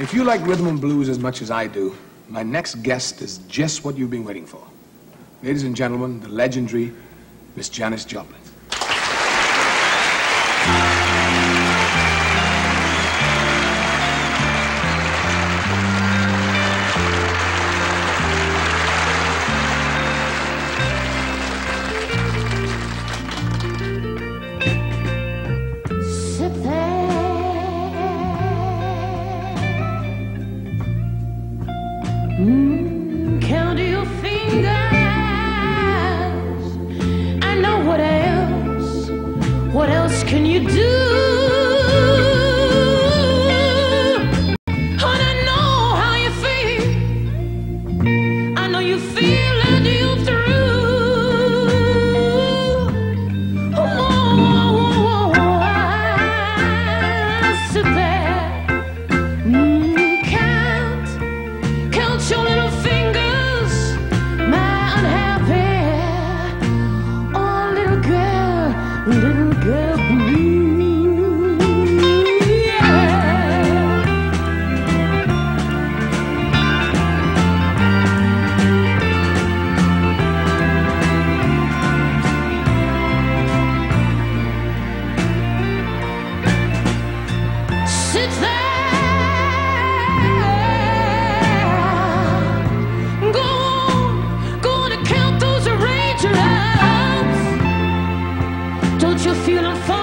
If you like rhythm and blues as much as I do, my next guest is just what you've been waiting for. Ladies and gentlemen, the legendary Miss Janis Joplin. You feel feel I'm falling.